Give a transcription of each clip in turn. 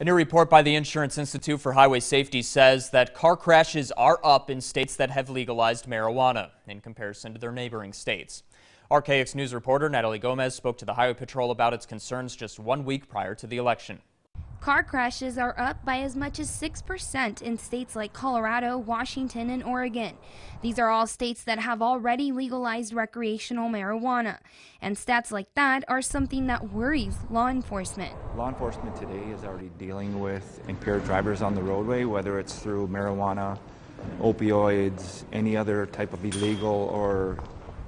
A new report by the Insurance Institute for Highway Safety says that car crashes are up in states that have legalized marijuana in comparison to their neighboring states. RKX News reporter Natalie Gomez spoke to the Highway Patrol about its concerns just one week prior to the election. Car crashes are up by as much as 6% in states like Colorado, Washington, and Oregon. These are all states that have already legalized recreational marijuana. And stats like that are something that worries law enforcement. Law enforcement today is already dealing with impaired drivers on the roadway, whether it's through marijuana, opioids, any other type of illegal or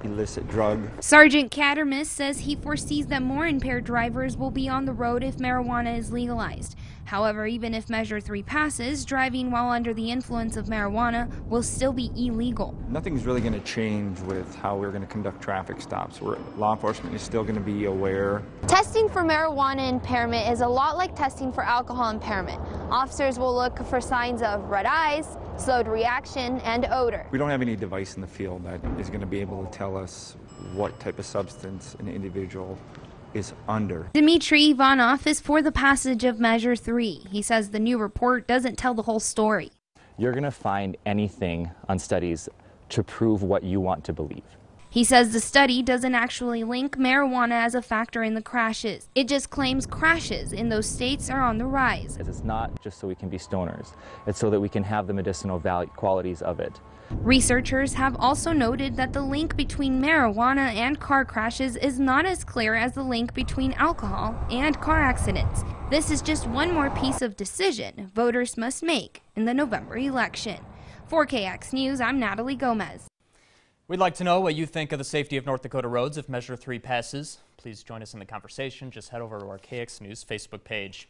illicit drug. Sergeant Cattermas says he foresees that more impaired drivers will be on the road if marijuana is legalized. However, even if Measure 3 passes, driving while under the influence of marijuana will still be illegal. Nothing's really going to change with how we're going to conduct traffic stops. We're, law enforcement is still going to be aware. Testing for marijuana impairment is a lot like testing for alcohol impairment. Officers will look for signs of red eyes, slowed reaction, and odor. We don't have any device in the field that is going to be able to tell us what type of substance an individual is under. Dmitry Ivanov is for the passage of Measure 3. He says the new report doesn't tell the whole story. You're going to find anything on studies to prove what you want to believe. He says the study doesn't actually link marijuana as a factor in the crashes. It just claims crashes in those states are on the rise. It's not just so we can be stoners, it's so that we can have the medicinal value, qualities of it. Researchers have also noted that the link between marijuana and car crashes is not as clear as the link between alcohol and car accidents. This is just one more piece of decision voters must make in the November election. For KX News, I'm Natalie Gomez. We'd like to know what you think of the safety of North Dakota roads if Measure 3 passes. Please join us in the conversation. Just head over to our KX News Facebook page.